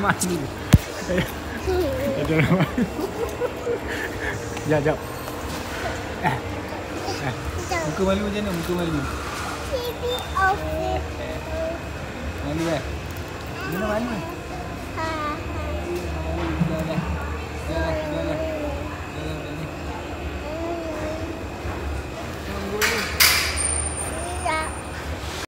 mandi. ada nama, mandi. Sekejap, sekejap. Eh, eh, muka malu macam mana? Muka malu. Mandi, eh. Mana malu?